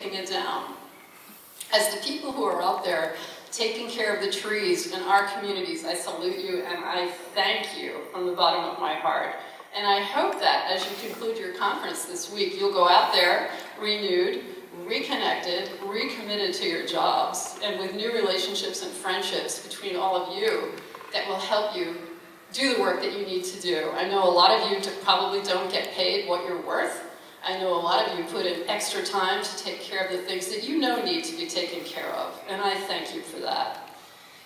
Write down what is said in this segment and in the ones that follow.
it down. As the people who are out there taking care of the trees in our communities, I salute you and I thank you from the bottom of my heart. And I hope that as you conclude your conference this week, you'll go out there renewed, reconnected, recommitted to your jobs, and with new relationships and friendships between all of you that will help you do the work that you need to do. I know a lot of you probably don't get paid what you're worth. I know a lot of you put in extra time to take care of the things that you know need to be taken care of, and I thank you for that.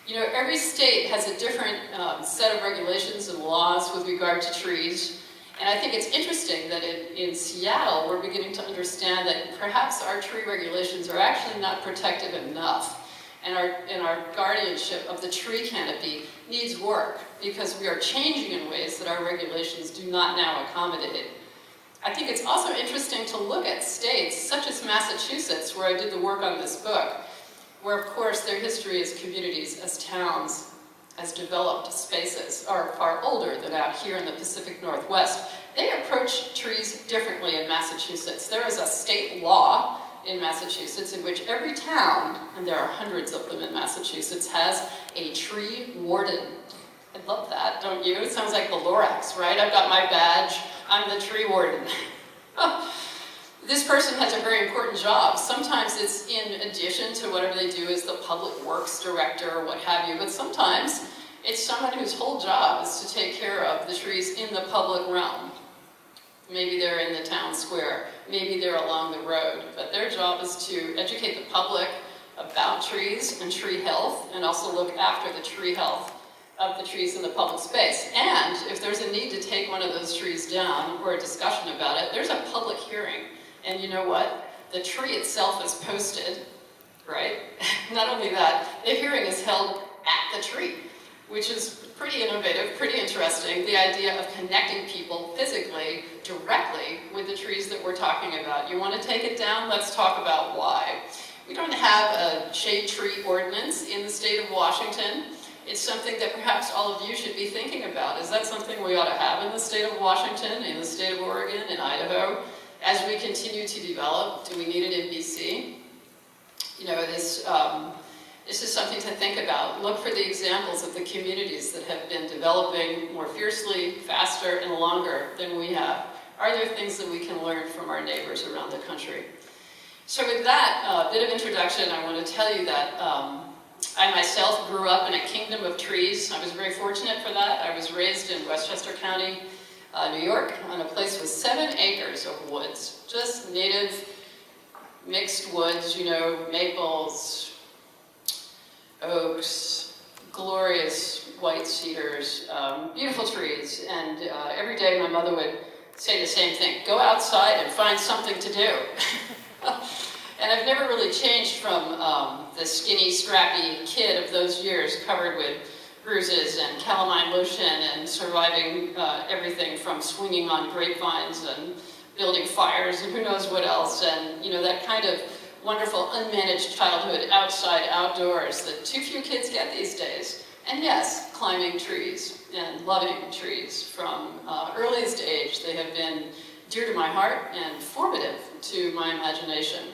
You know, every state has a different um, set of regulations and laws with regard to trees, and I think it's interesting that in, in Seattle, we're beginning to understand that perhaps our tree regulations are actually not protective enough and our, and our guardianship of the tree canopy needs work because we are changing in ways that our regulations do not now accommodate. I think it's also interesting to look at states such as Massachusetts, where I did the work on this book, where of course their history as communities, as towns, as developed spaces are far older than out here in the Pacific Northwest. They approach trees differently in Massachusetts. There is a state law in Massachusetts in which every town, and there are hundreds of them in Massachusetts, has a tree warden. I love that, don't you? It sounds like the Lorax, right? I've got my badge, I'm the tree warden. this person has a very important job. Sometimes it's in addition to whatever they do as the public works director or what have you, but sometimes it's someone whose whole job is to take care of the trees in the public realm. Maybe they're in the town square, maybe they're along the road, but their job is to educate the public about trees and tree health, and also look after the tree health of the trees in the public space. And if there's a need to take one of those trees down or a discussion about it, there's a public hearing. And you know what? The tree itself is posted, right? Not only that, the hearing is held at the tree, which is pretty innovative, pretty interesting, the idea of connecting people physically, directly, with the trees that we're talking about. You want to take it down? Let's talk about why. We don't have a shade tree ordinance in the state of Washington. It's something that perhaps all of you should be thinking about. Is that something we ought to have in the state of Washington, in the state of Oregon, in Idaho? As we continue to develop, do we need it in BC? You know, this um, this is something to think about. Look for the examples of the communities that have been developing more fiercely, faster, and longer than we have. Are there things that we can learn from our neighbors around the country? So with that uh, bit of introduction, I want to tell you that um, I myself grew up in a kingdom of trees. I was very fortunate for that. I was raised in Westchester County, uh, New York, on a place with seven acres of woods, just native mixed woods, you know, maples, oaks, glorious white cedars, um, beautiful trees. And uh, every day my mother would say the same thing, go outside and find something to do. and I've never really changed from um, the skinny, scrappy kid of those years covered with bruises and calamine lotion and surviving uh, everything from swinging on grapevines and building fires and who knows what else. And, you know, that kind of wonderful unmanaged childhood outside, outdoors that too few kids get these days. And yes, climbing trees and loving trees from uh, earliest age. They have been dear to my heart and formative to my imagination.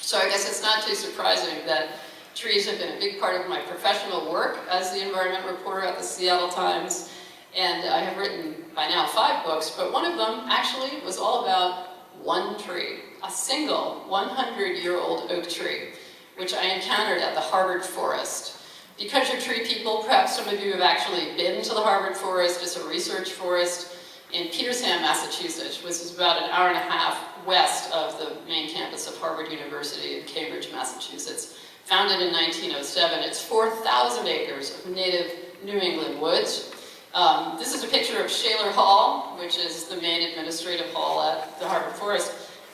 So I guess it's not too surprising that trees have been a big part of my professional work as the environment reporter at the Seattle Times. And I have written by now five books, but one of them actually was all about one tree a single 100-year-old oak tree, which I encountered at the Harvard Forest. Because you're tree people, perhaps some of you have actually been to the Harvard Forest. It's a research forest in Petersham, Massachusetts, which is about an hour and a half west of the main campus of Harvard University in Cambridge, Massachusetts. Founded in 1907, it's 4,000 acres of native New England woods. Um, this is a picture of Shaler Hall, which is the main administrative hall at the Harvard Forest.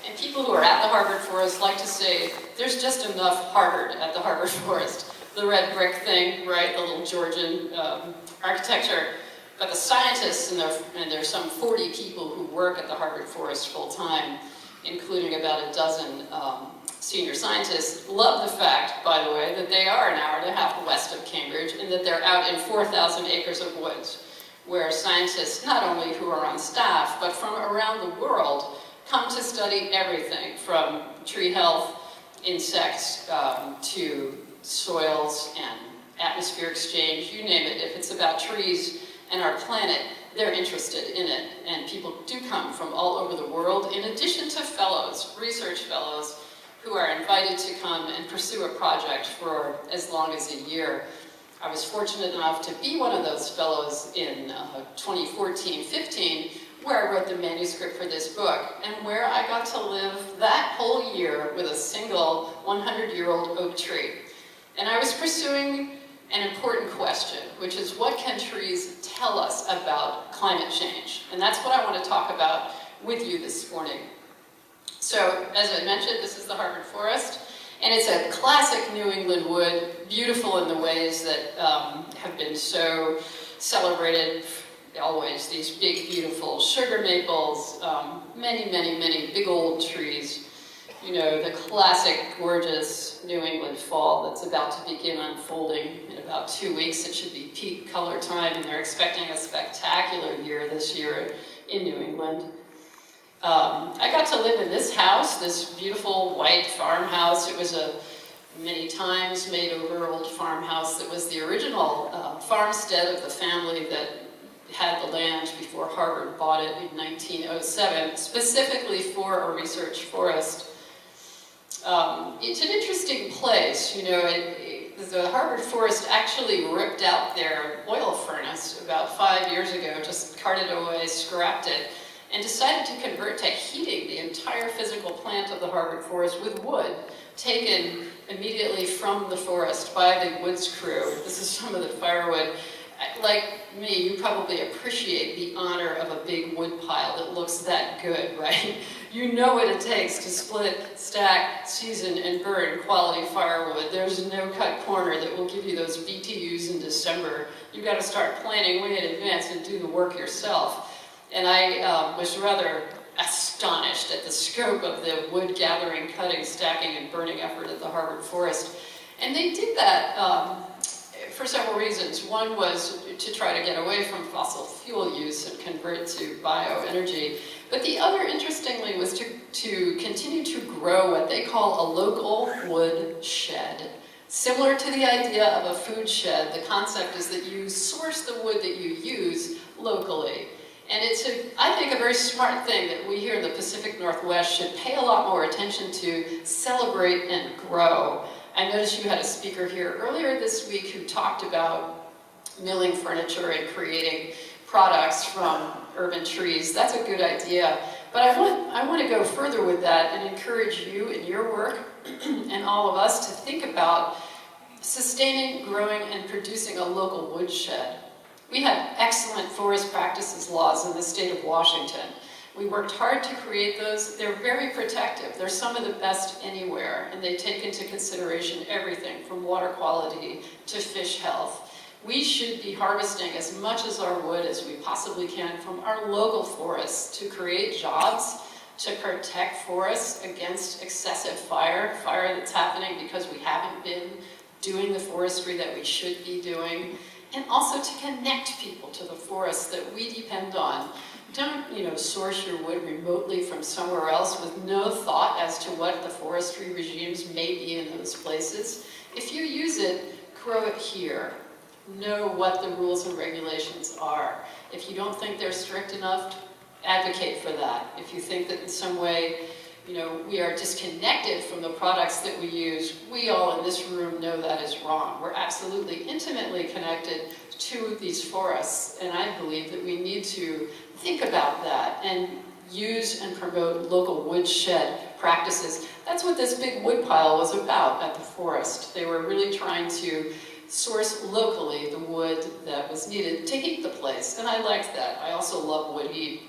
And people who are at the Harvard Forest like to say, there's just enough Harvard at the Harvard Forest. The red brick thing, right, the little Georgian um, architecture. But the scientists, and, there, and there's some 40 people who work at the Harvard Forest full time, including about a dozen um, senior scientists, love the fact, by the way, that they are an hour and a half west of Cambridge and that they're out in 4,000 acres of woods, where scientists, not only who are on staff, but from around the world, come to study everything from tree health insects um, to soils and atmosphere exchange, you name it. If it's about trees and our planet, they're interested in it. And people do come from all over the world, in addition to fellows, research fellows, who are invited to come and pursue a project for as long as a year. I was fortunate enough to be one of those fellows in 2014-15, uh, where I wrote the manuscript for this book, and where I got to live that whole year with a single 100-year-old oak tree. And I was pursuing an important question, which is what can trees tell us about climate change? And that's what I want to talk about with you this morning. So, as I mentioned, this is the Harvard Forest, and it's a classic New England wood, beautiful in the ways that um, have been so celebrated always, these big, beautiful sugar maples, um, many, many, many big old trees you know, the classic gorgeous New England fall that's about to begin unfolding in about two weeks. It should be peak color time, and they're expecting a spectacular year this year in New England. Um, I got to live in this house, this beautiful white farmhouse. It was a many times made over old farmhouse that was the original uh, farmstead of the family that had the land before Harvard bought it in 1907, specifically for a research forest. Um, it's an interesting place, you know, it, the Harvard Forest actually ripped out their oil furnace about five years ago, just carted it away, scrapped it, and decided to convert to heating the entire physical plant of the Harvard Forest with wood, taken immediately from the forest by the woods crew. This is some of the firewood like me, you probably appreciate the honor of a big wood pile that looks that good, right? You know what it takes to split, stack, season, and burn quality firewood. There's no cut corner that will give you those BTUs in December. You've got to start planning way in advance and do the work yourself. And I um, was rather astonished at the scope of the wood gathering, cutting, stacking, and burning effort at the Harvard Forest. And they did that um, for several reasons. One was to try to get away from fossil fuel use and convert to bioenergy. But the other, interestingly, was to, to continue to grow what they call a local wood shed. Similar to the idea of a food shed, the concept is that you source the wood that you use locally. And it's, a, I think, a very smart thing that we here in the Pacific Northwest should pay a lot more attention to, celebrate, and grow. I noticed you had a speaker here earlier this week who talked about milling furniture and creating products from urban trees. That's a good idea. But I want, I want to go further with that and encourage you in your work and all of us to think about sustaining, growing, and producing a local woodshed. We have excellent forest practices laws in the state of Washington. We worked hard to create those. They're very protective. They're some of the best anywhere, and they take into consideration everything from water quality to fish health. We should be harvesting as much as our wood as we possibly can from our local forests to create jobs, to protect forests against excessive fire, fire that's happening because we haven't been doing the forestry that we should be doing, and also to connect people to the forests that we depend on don't, you know, source your wood remotely from somewhere else with no thought as to what the forestry regimes may be in those places. If you use it, grow it here. Know what the rules and regulations are. If you don't think they're strict enough, advocate for that. If you think that in some way, you know, we are disconnected from the products that we use, we all in this room know that is wrong. We're absolutely intimately connected to these forests, and I believe that we need to think about that and use and promote local woodshed practices. That's what this big woodpile was about at the forest. They were really trying to source locally the wood that was needed to heat the place, and I liked that. I also love wood heat.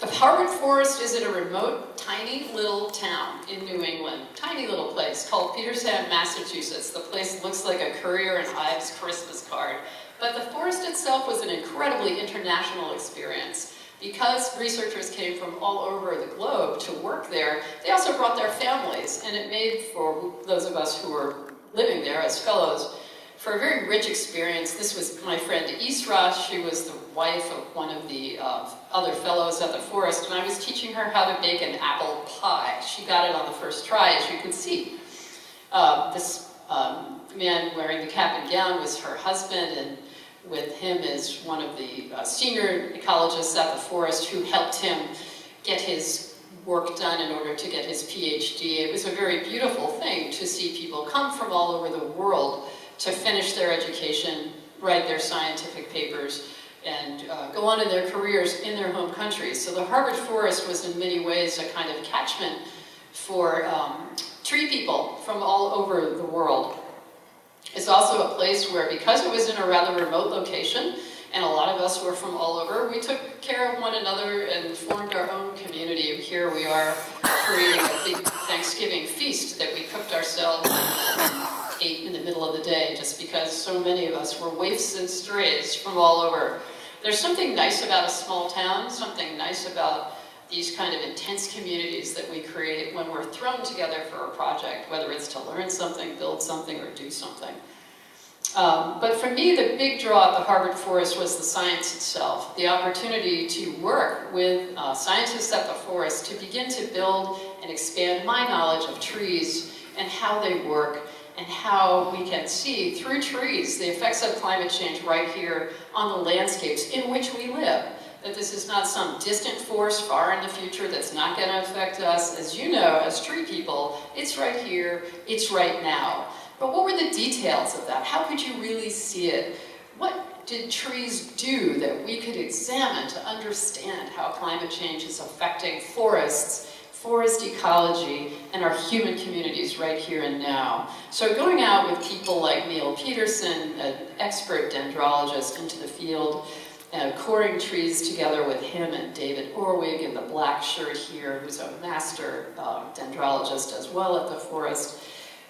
The Harvard Forest is in a remote, tiny little town in New England. Tiny little place called Petersham, Massachusetts. The place looks like a Currier and Ives Christmas card. But the forest itself was an incredibly international experience. Because researchers came from all over the globe to work there, they also brought their families, and it made for those of us who were living there as fellows for a very rich experience. This was my friend Isra. She was the wife of one of the uh, other fellows at the forest, and I was teaching her how to bake an apple pie. She got it on the first try, as you can see. Uh, this um, man wearing the cap and gown was her husband, and with him is one of the uh, senior ecologists at the forest who helped him get his work done in order to get his PhD. It was a very beautiful thing to see people come from all over the world to finish their education, write their scientific papers, and uh, go on in their careers in their home countries. So the Harvard Forest was in many ways a kind of catchment for um, tree people from all over the world. It's also a place where, because it was in a rather remote location, and a lot of us were from all over, we took care of one another and formed our own community. Here we are creating a big Thanksgiving feast that we cooked ourselves ate in the middle of the day just because so many of us were waifs and strays from all over. There's something nice about a small town, something nice about these kind of intense communities that we create when we're thrown together for a project, whether it's to learn something, build something, or do something. Um, but for me, the big draw at the Harvard Forest was the science itself, the opportunity to work with uh, scientists at the forest to begin to build and expand my knowledge of trees and how they work and how we can see through trees the effects of climate change right here on the landscapes in which we live. That this is not some distant force far in the future that's not going to affect us. As you know, as tree people, it's right here, it's right now. But what were the details of that? How could you really see it? What did trees do that we could examine to understand how climate change is affecting forests forest ecology, and our human communities right here and now. So going out with people like Neil Pederson, an expert dendrologist into the field, uh, coring trees together with him and David Orwig in the black shirt here, who's a master um, dendrologist as well at the forest,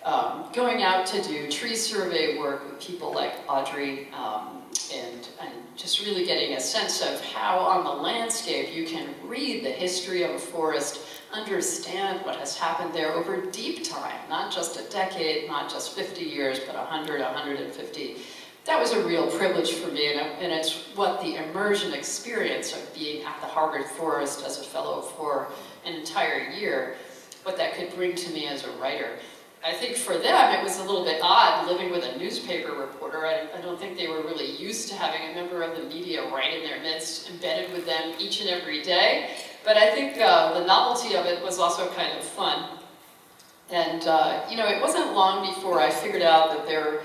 um, going out to do tree survey work with people like Audrey um, and, and just really getting a sense of how on the landscape you can read the history of a forest understand what has happened there over deep time, not just a decade, not just 50 years, but 100, 150. That was a real privilege for me, and, and it's what the immersion experience of being at the Harvard Forest as a fellow for an entire year, what that could bring to me as a writer. I think for them it was a little bit odd living with a newspaper reporter. I, I, don't think they were really used to having a member of the media right in their midst, embedded with them each and every day. But I think uh, the novelty of it was also kind of fun. And, uh, you know, it wasn't long before I figured out that there,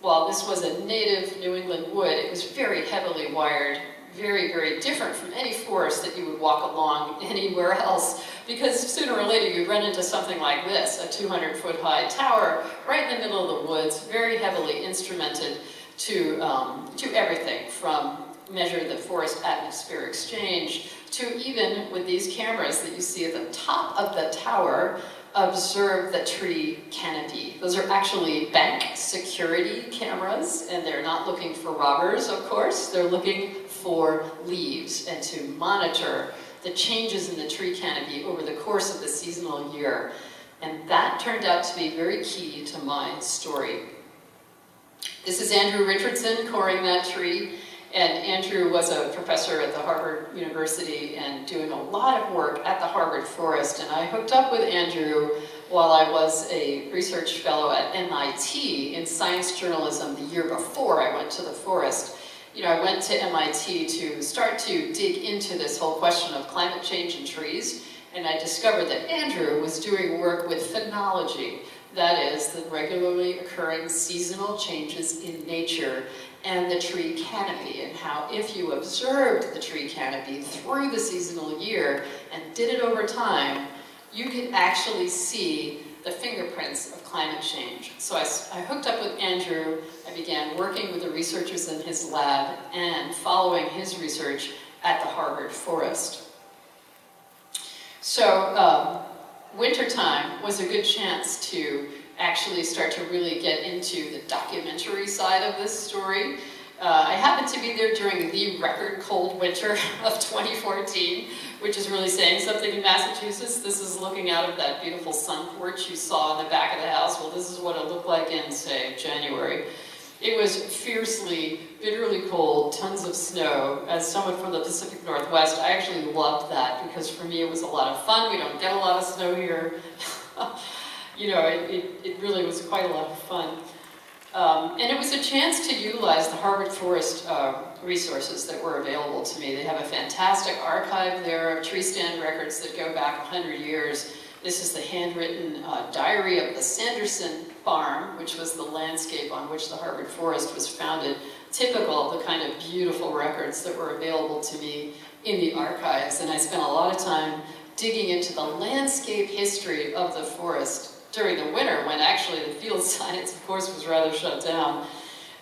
while this was a native New England wood, it was very heavily wired, very, very different from any forest that you would walk along anywhere else. Because sooner or later you'd run into something like this, a 200 foot high tower right in the middle of the woods, very heavily instrumented to, um, to everything from measure the forest atmosphere exchange to even with these cameras that you see at the top of the tower, observe the tree canopy. Those are actually bank security cameras, and they're not looking for robbers, of course. They're looking for leaves and to monitor the changes in the tree canopy over the course of the seasonal year. And that turned out to be very key to my story. This is Andrew Richardson coring that tree. And Andrew was a professor at the Harvard University and doing a lot of work at the Harvard Forest. And I hooked up with Andrew while I was a research fellow at MIT in science journalism the year before I went to the forest. You know, I went to MIT to start to dig into this whole question of climate change and trees. And I discovered that Andrew was doing work with phenology, that is, the regularly occurring seasonal changes in nature and the tree canopy, and how if you observed the tree canopy through the seasonal year and did it over time, you could actually see the fingerprints of climate change. So I, I, hooked up with Andrew, I began working with the researchers in his lab and following his research at the Harvard Forest. So um, wintertime was a good chance to actually start to really get into the documentary side of this story. Uh, I happened to be there during the record cold winter of 2014, which is really saying something in Massachusetts. This is looking out of that beautiful sun porch you saw in the back of the house. Well, this is what it looked like in, say, January. It was fiercely, bitterly cold, tons of snow. As someone from the Pacific Northwest, I actually loved that because for me it was a lot of fun. We don't get a lot of snow here. you know, it, it, it, really was quite a lot of fun. Um, and it was a chance to utilize the Harvard Forest uh, resources that were available to me. They have a fantastic archive there of tree stand records that go back 100 years. This is the handwritten uh, diary of the Sanderson Farm, which was the landscape on which the Harvard Forest was founded, typical of the kind of beautiful records that were available to me in the archives. And I spent a lot of time digging into the landscape history of the forest during the winter when actually the field science, of course, was rather shut down.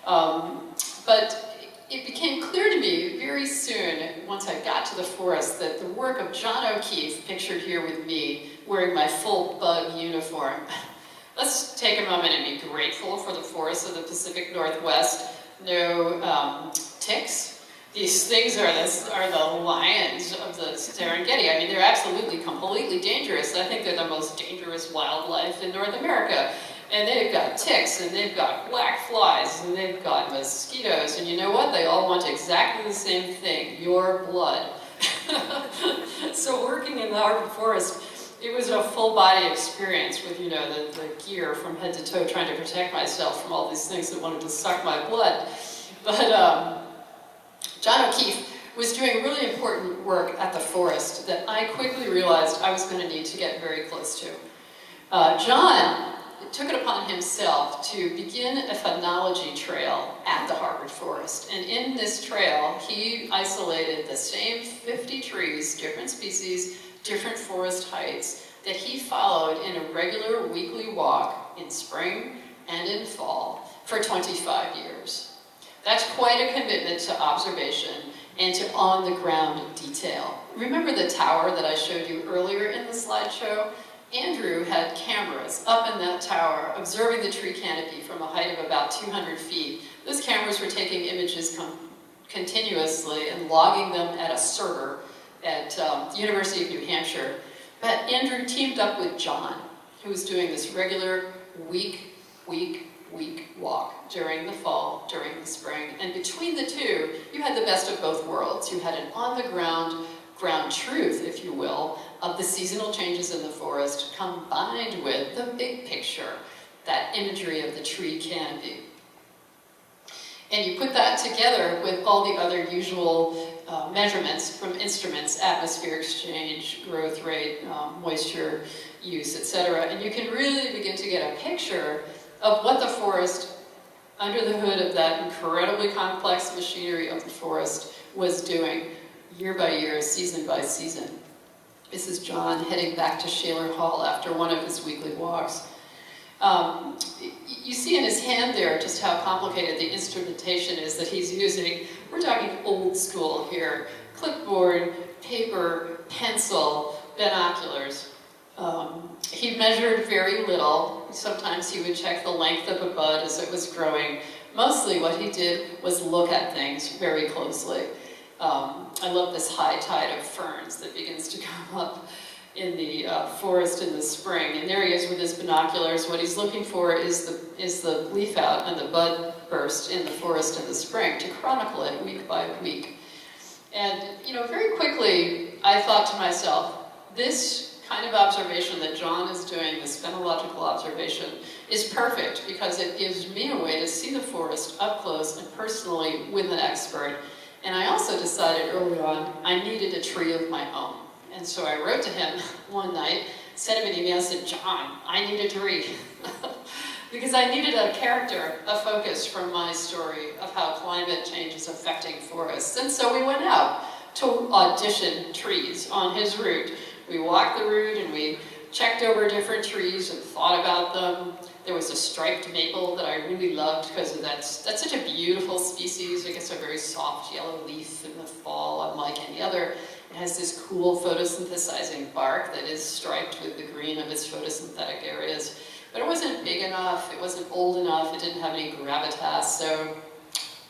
Um, but it became clear to me very soon, once I got to the forest, that the work of John O'Keefe, pictured here with me, wearing my full bug uniform. Let's take a moment and be grateful for the forests of the Pacific Northwest. No um, ticks. These things are, this, are the lions of the Serengeti. I mean, they're absolutely, completely dangerous. I think they're the most dangerous wildlife in North America. And they've got ticks, and they've got black flies, and they've got mosquitoes, and you know what? They all want exactly the same thing, your blood. so working in the Harvard Forest, it was a full body experience with, you know, the, the gear from head to toe trying to protect myself from all these things that wanted to suck my blood. But um, John O'Keefe was doing really important work at the forest that I quickly realized I was going to need to get very close to. Uh, John took it upon himself to begin a phenology trail at the Harvard Forest. And in this trail, he isolated the same 50 trees, different species, different forest heights, that he followed in a regular weekly walk in spring and in fall for 25 years. That's quite a commitment to observation and to on-the-ground detail. Remember the tower that I showed you earlier in the slideshow? Andrew had cameras up in that tower observing the tree canopy from a height of about 200 feet. Those cameras were taking images continuously and logging them at a server at um, the University of New Hampshire. But Andrew teamed up with John, who was doing this regular week, week, week walk during the fall, during the spring. And between the two, you had the best of both worlds. You had an on-the-ground ground truth, if you will, of the seasonal changes in the forest combined with the big picture, that imagery of the tree canopy. And you put that together with all the other usual uh, measurements from instruments, atmosphere exchange, growth rate, um, moisture use, etc. And you can really begin to get a picture of what the forest, under the hood of that incredibly complex machinery of the forest, was doing year by year, season by season. This is John heading back to Shaler Hall after one of his weekly walks. Um, you see in his hand there just how complicated the instrumentation is that he's using. We're talking old school here. Clipboard, paper, pencil, binoculars. Um, he measured very little. Sometimes he would check the length of a bud as it was growing. Mostly what he did was look at things very closely. Um, I love this high tide of ferns that begins to come up in the uh, forest in the spring. And there he is with his binoculars. What he's looking for is the, is the leaf out and the bud burst in the forest in the spring to chronicle it week by week. And, you know, very quickly I thought to myself, this kind of observation that John is doing, this phenological observation, is perfect because it gives me a way to see the forest up close and personally with an expert and I also decided early on I needed a tree of my own. And so I wrote to him one night, sent him an email, said, John, I need a tree. because I needed a character, a focus from my story of how climate change is affecting forests. And so we went out to audition trees on his route. We walked the route and we checked over different trees and thought about them. There was a striped maple that I really loved because that's, that's such a beautiful species. It gets a very soft yellow leaf in the fall, unlike any other. It has this cool photosynthesizing bark that is striped with the green of its photosynthetic areas. But it wasn't big enough, it wasn't old enough, it didn't have any gravitas, so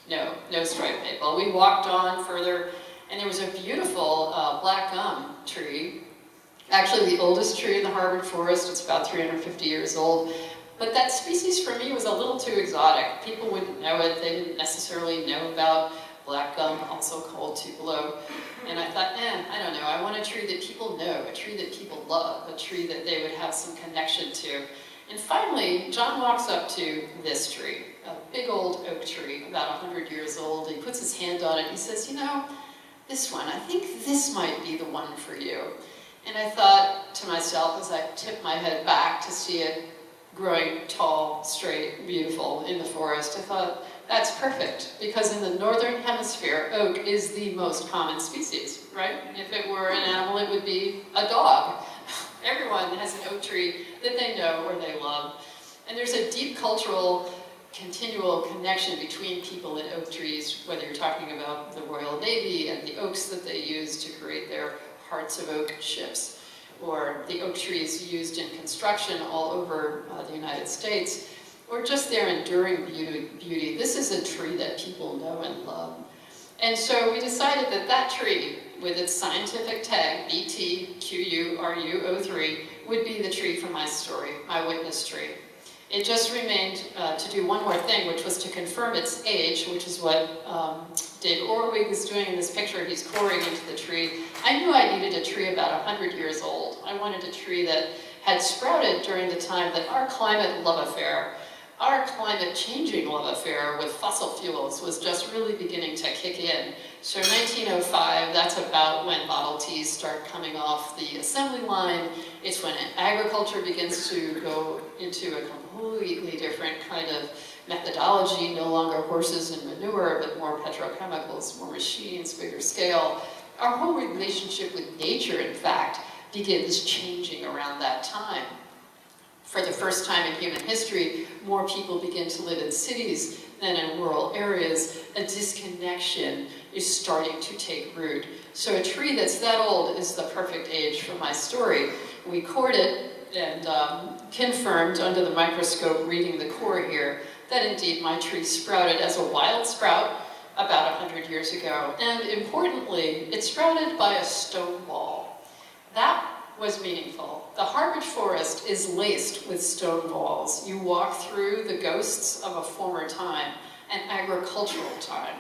no, no striped maple. We walked on further, and there was a beautiful uh, black gum tree, actually the oldest tree in the Harvard forest. It's about 350 years old But that species for me was a little too exotic. People wouldn't know it. They didn't necessarily know about black gum, also called tupelo. And I thought, eh, I don't know. I want a tree that people know, a tree that people love, a tree that they would have some connection to. And finally, John walks up to this tree, a big old oak tree, about 100 years old. He puts his hand on it. He says, you know, this one, I think this might be the one for you. And I thought to myself as I tipped my head back to see it growing tall, straight, beautiful in the forest, I thought, that's perfect, because in the northern hemisphere, oak is the most common species, right? If it were an animal, it would be a dog. Everyone has an oak tree that they know or they love. And there's a deep cultural, continual connection between people and oak trees, whether you're talking about the Royal Navy and the oaks that they use to create their hearts of oak ships, or the oak trees used in construction all over uh, the United States, or just their enduring beauty. This is a tree that people know and love. And so we decided that that tree, with its scientific tag, BTQURU03, would be the tree for my story, my witness tree. It just remained uh, to do one more thing, which was to confirm its age, which is what um, Dave Orwig is doing in this picture. He's coring into the tree. I knew I needed a tree about 100 years old. I wanted a tree that had sprouted during the time that our climate love affair our climate changing love affair with fossil fuels was just really beginning to kick in. So 1905, that's about when Model Ts start coming off the assembly line. It's when agriculture begins to go into a completely different kind of methodology, no longer horses and manure, but more petrochemicals, more machines, bigger scale. Our whole relationship with nature, in fact, begins changing around that time for the first time in human history, more people begin to live in cities than in rural areas. A disconnection is starting to take root. So a tree that's that old is the perfect age for my story. We cored it and um, confirmed under the microscope reading the core here that indeed my tree sprouted as a wild sprout about 100 years ago. And importantly, it sprouted by a stone wall. That was meaningful. The Harvard Forest is laced with stone walls. You walk through the ghosts of a former time, an agricultural time,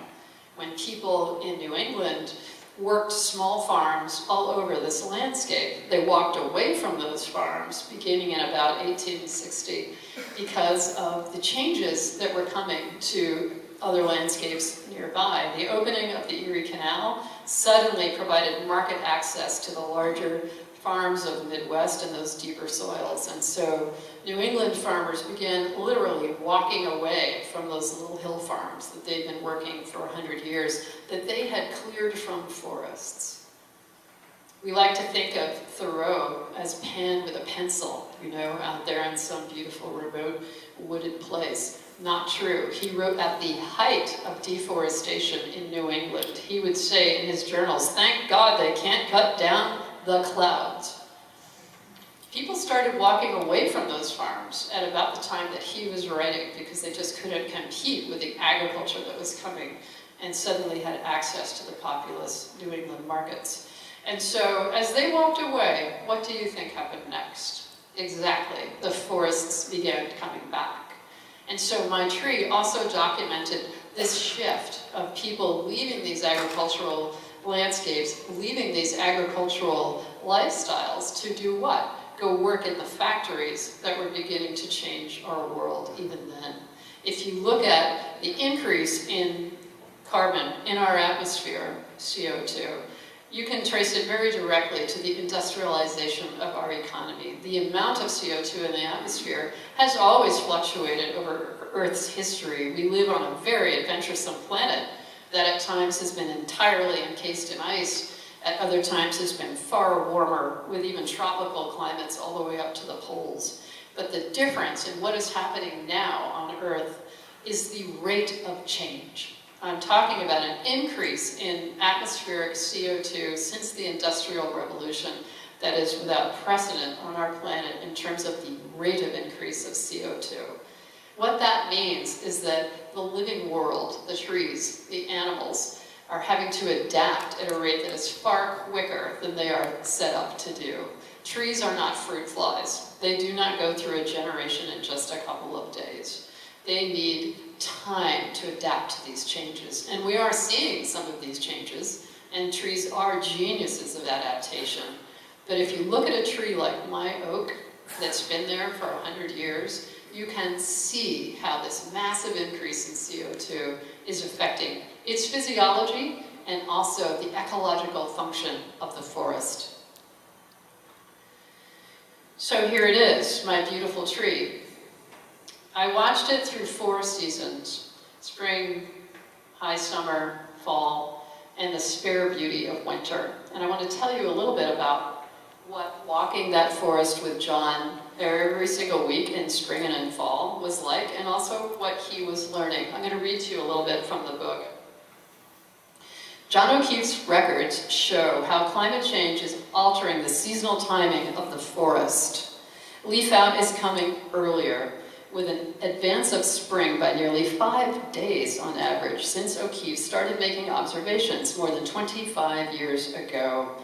when people in New England worked small farms all over this landscape. They walked away from those farms beginning in about 1860 because of the changes that were coming to other landscapes nearby. The opening of the Erie Canal suddenly provided market access to the larger farms of the Midwest and those deeper soils. And so New England farmers began literally walking away from those little hill farms that they'd been working for 100 years, that they had cleared from forests. We like to think of Thoreau as Pan with a pencil, you know, out there in some beautiful remote wooded place. Not true. He wrote at the height of deforestation in New England. He would say in his journals, thank God they can't cut down the clouds. People started walking away from those farms at about the time that he was writing because they just couldn't compete with the agriculture that was coming and suddenly had access to the populous New England markets. And so as they walked away, what do you think happened next? Exactly, the forests began coming back. And so my tree also documented this shift of people leaving these agricultural landscapes, leaving these agricultural lifestyles to do what? Go work in the factories that were beginning to change our world even then. If you look at the increase in carbon in our atmosphere, CO2, you can trace it very directly to the industrialization of our economy. The amount of CO2 in the atmosphere has always fluctuated over Earth's history. We live on a very adventuresome planet that at times has been entirely encased in ice, at other times has been far warmer, with even tropical climates all the way up to the poles. But the difference in what is happening now on Earth is the rate of change. I'm talking about an increase in atmospheric CO2 since the Industrial Revolution that is without precedent on our planet in terms of the rate of increase of CO2. What that means is that the living world, the trees, the animals, are having to adapt at a rate that is far quicker than they are set up to do. Trees are not fruit flies. They do not go through a generation in just a couple of days. They need time to adapt to these changes. And we are seeing some of these changes, and trees are geniuses of adaptation. But if you look at a tree like my oak, that's been there for 100 years, you can see how this massive increase in CO2 is affecting its physiology and also the ecological function of the forest. So here it is, my beautiful tree. I watched it through four seasons, spring, high summer, fall, and the spare beauty of winter. And I want to tell you a little bit about what walking that forest with John every single week in spring and in fall was like, and also what he was learning. I'm going to read to you a little bit from the book. John O'Keefe's records show how climate change is altering the seasonal timing of the forest. Leaf out is coming earlier, with an advance of spring by nearly five days on average since O'Keefe started making observations more than 25 years ago.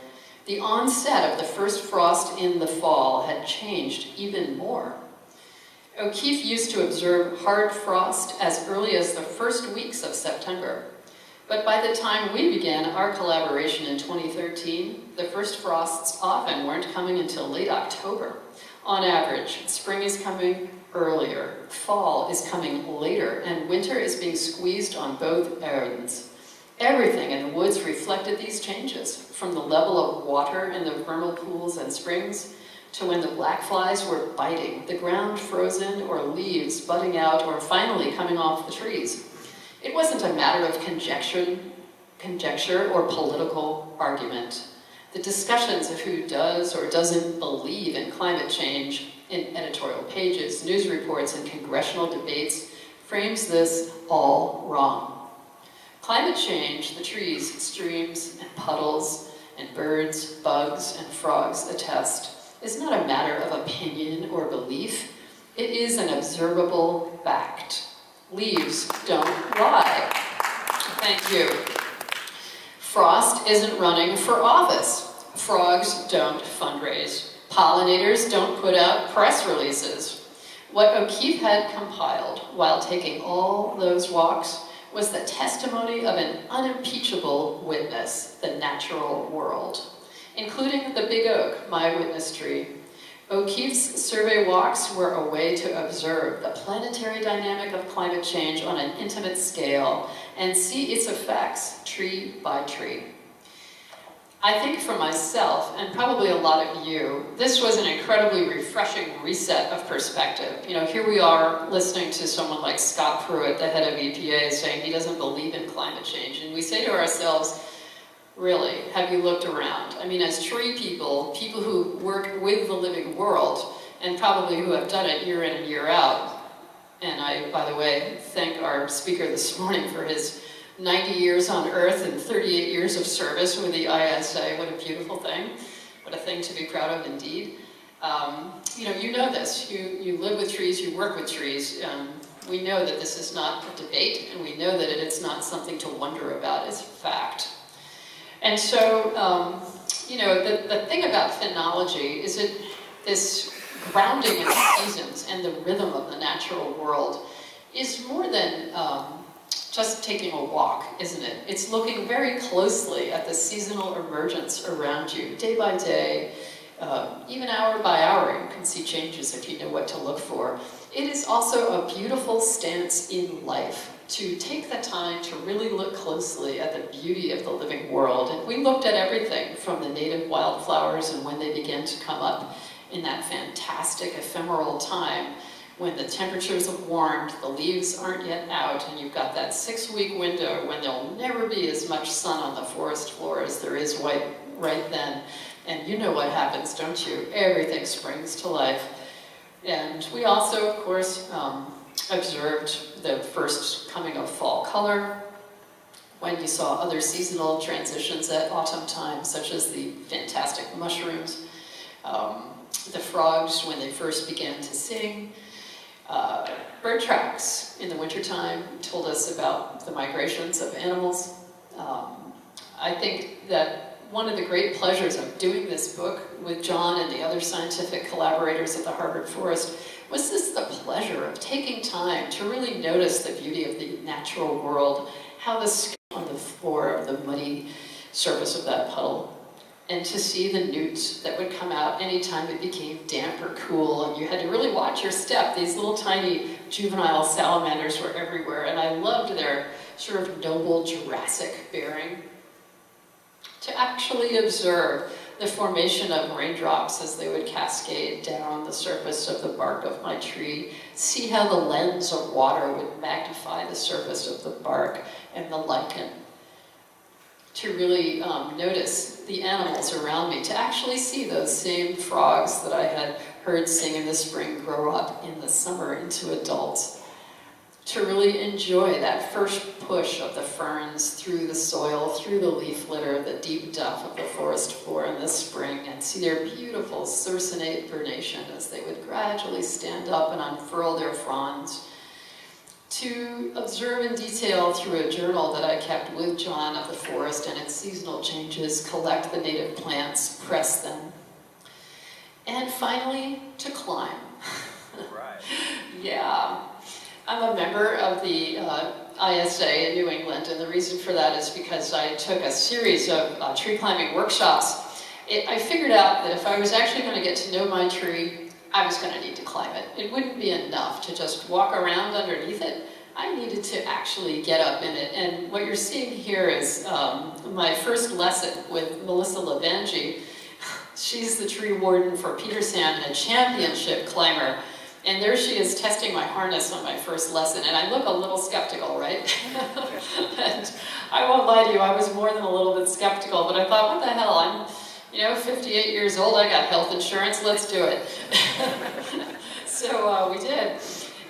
The onset of the first frost in the fall had changed even more. O'Keefe used to observe hard frost as early as the first weeks of September. But by the time we began our collaboration in 2013, the first frosts often weren't coming until late October. On average, spring is coming earlier, fall is coming later, and winter is being squeezed on both ends. Everything in the woods reflected these changes, from the level of water in the vernal pools and springs, to when the black flies were biting, the ground frozen, or leaves budding out or finally coming off the trees. It wasn't a matter of conjecture, conjecture or political argument. The discussions of who does or doesn't believe in climate change in editorial pages, news reports, and congressional debates frames this all wrong. Climate change, the trees, streams, and puddles, and birds, bugs, and frogs attest, is not a matter of opinion or belief. It is an observable fact. Leaves don't lie. Thank you. Frost isn't running for office. Frogs don't fundraise. Pollinators don't put out press releases. What O'Keefe had compiled while taking all those walks was the testimony of an unimpeachable witness, the natural world, including the big oak, my witness tree, O'Keefe's survey walks were a way to observe the planetary dynamic of climate change on an intimate scale and see its effects tree by tree. I think for myself, and probably a lot of you, this was an incredibly refreshing reset of perspective. You know, here we are listening to someone like Scott Pruitt, the head of EPA, saying he doesn't believe in climate change. And we say to ourselves, really, have you looked around? I mean, as tree people, people who work with the living world, and probably who have done it year in and year out, and I, by the way, thank our speaker this morning for his 90 years on Earth and 38 years of service with the ISA. What a beautiful thing. What a thing to be proud of indeed. Um, you know, you know this. You, you live with trees, you work with trees. Um, we know that this is not a debate, and we know that it's not something to wonder about. It's fact. And so, um, you know, the, the thing about phenology is it this grounding in seasons and the rhythm of the natural world is more than um, just taking a walk, isn't it? It's looking very closely at the seasonal emergence around you, day by day, uh, even hour by hour, you can see changes if you know what to look for. It is also a beautiful stance in life to take the time to really look closely at the beauty of the living world. And we looked at everything from the native wildflowers and when they began to come up in that fantastic ephemeral time when the temperatures have warmed, the leaves aren't yet out, and you've got that six-week window when there'll never be as much sun on the forest floor as there is right, right then. And you know what happens, don't you? Everything springs to life. And we also, of course, um, observed the first coming of fall color, when you saw other seasonal transitions at autumn time, such as the fantastic mushrooms, um, the frogs when they first began to sing. Uh, bird tracks in the wintertime told us about the migrations of animals. Um, I think that one of the great pleasures of doing this book with John and the other scientific collaborators at the Harvard Forest was this the pleasure of taking time to really notice the beauty of the natural world, how the skin on the floor of the muddy surface of that puddle, and to see the newts that would come out anytime it became damp or cool, and you had to really watch your step. These little tiny juvenile salamanders were everywhere, and I loved their sort of noble Jurassic bearing. To actually observe the formation of raindrops as they would cascade down the surface of the bark of my tree, see how the lens of water would magnify the surface of the bark and the lichen, to really um, notice the animals around me, to actually see those same frogs that I had heard sing in the spring grow up in the summer into adults to really enjoy that first push of the ferns through the soil, through the leaf litter, the deep duff of the forest floor in the spring, and see their beautiful circinate vernation as they would gradually stand up and unfurl their fronds. To observe in detail through a journal that I kept with John of the forest and its seasonal changes, collect the native plants, press them. And finally, to climb. Right. yeah. I'm a member of the uh, ISA in New England, and the reason for that is because I took a series of uh, tree climbing workshops. It, I figured out that if I was actually going to get to know my tree, I was going to need to climb it. It wouldn't be enough to just walk around underneath it. I needed to actually get up in it. And what you're seeing here is um, my first lesson with Melissa LeVangie. She's the tree warden for Petersham and a championship climber. And there she is testing my harness on my first lesson, and I look a little skeptical, right? and I won't lie to you, I was more than a little bit skeptical, but I thought, what the hell, I'm, you know, 58 years old, I got health insurance, let's do it. so uh, we did.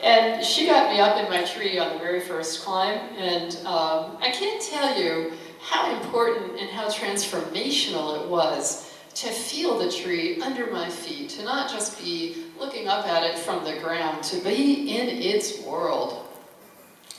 And she got me up in my tree on the very first climb, and um, I can't tell you how important and how transformational it was to feel the tree under my feet, to not just be looking up at it from the ground, to be in its world.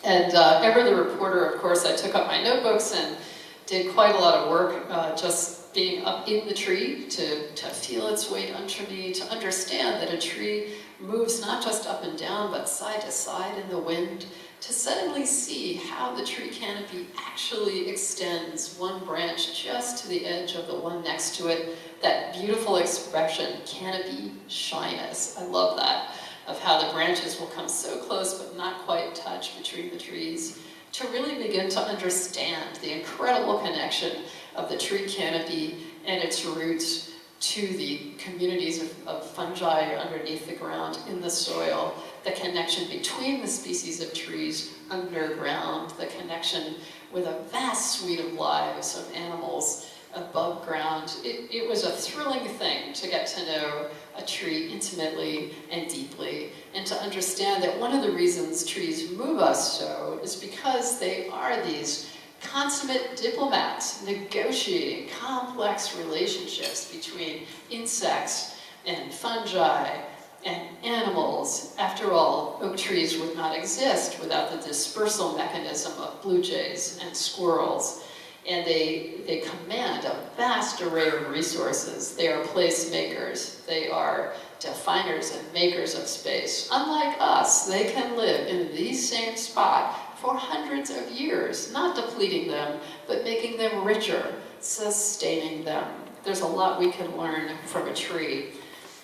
And uh, ever the reporter, of course, I took up my notebooks and did quite a lot of work uh, just being up in the tree to, to feel its weight under me, to understand that a tree moves not just up and down, but side to side in the wind, to suddenly see how the tree canopy actually extends one branch just to the edge of the one next to it. That beautiful expression, canopy shyness. I love that, of how the branches will come so close but not quite touch between the trees. To really begin to understand the incredible connection of the tree canopy and its roots to the communities of, of fungi underneath the ground in the soil the connection between the species of trees underground, the connection with a vast suite of lives of animals above ground. It, it was a thrilling thing to get to know a tree intimately and deeply, and to understand that one of the reasons trees move us so is because they are these consummate diplomats negotiating complex relationships between insects and fungi and animals. After all, oak trees would not exist without the dispersal mechanism of blue jays and squirrels. And they, they command a vast array of resources. They are placemakers. They are definers and makers of space. Unlike us, they can live in the same spot for hundreds of years, not depleting them, but making them richer, sustaining them. There's a lot we can learn from a tree.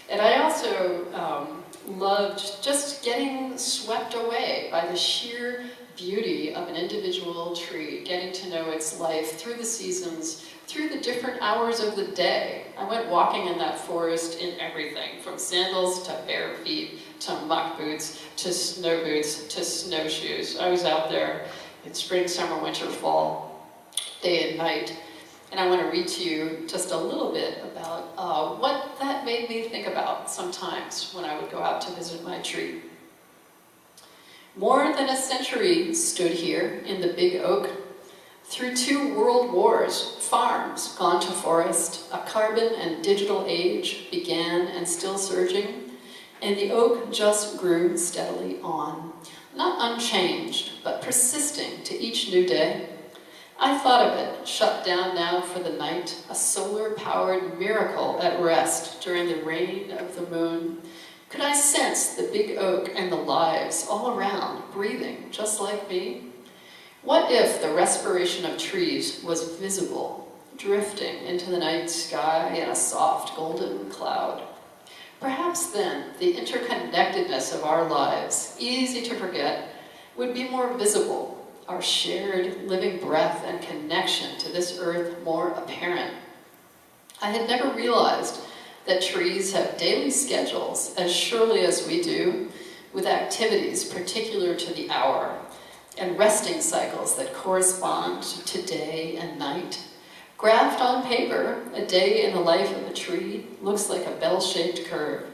And I also um, loved just getting swept away by the sheer beauty of an individual tree, getting to know its life through the seasons, through the different hours of the day. I went walking in that forest in everything, from sandals to bare feet, to muck boots, to snow boots, to snowshoes. I was out there in spring, summer, winter, fall, day and night. And I want to read to you just a little bit about uh, what that made me think about sometimes when I would go out to visit my tree. More than a century stood here in the big oak. Through two world wars, farms gone to forest, a carbon and digital age began and still surging, and the oak just grew steadily on, not unchanged, but persisting to each new day I thought of it, shut down now for the night, a solar-powered miracle at rest during the reign of the moon. Could I sense the big oak and the lives all around, breathing just like me? What if the respiration of trees was visible, drifting into the night sky in a soft golden cloud? Perhaps then the interconnectedness of our lives, easy to forget, would be more visible our shared living breath and connection to this earth more apparent. I had never realized that trees have daily schedules as surely as we do, with activities particular to the hour, and resting cycles that correspond to day and night. Graphed on paper, a day in the life of a tree looks like a bell-shaped curve,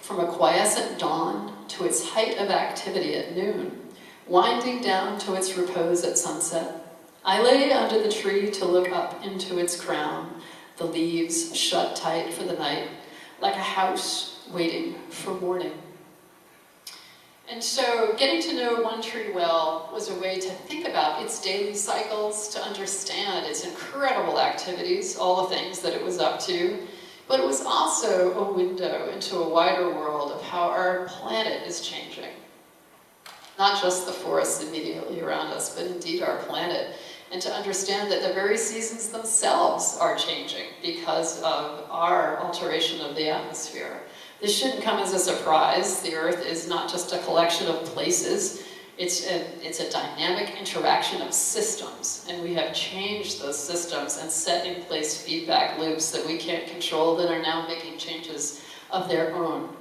from a quiescent dawn to its height of activity at noon winding down to its repose at sunset. I lay under the tree to look up into its crown, the leaves shut tight for the night, like a house waiting for morning. And so getting to know one tree well was a way to think about its daily cycles, to understand its incredible activities, all the things that it was up to, but it was also a window into a wider world of how our planet is changing not just the forests immediately around us, but indeed our planet. And to understand that the very seasons themselves are changing because of our alteration of the atmosphere. This shouldn't come as a surprise. The Earth is not just a collection of places, it's a, it's a dynamic interaction of systems, and we have changed those systems and set in place feedback loops that we can't control that are now making changes of their own.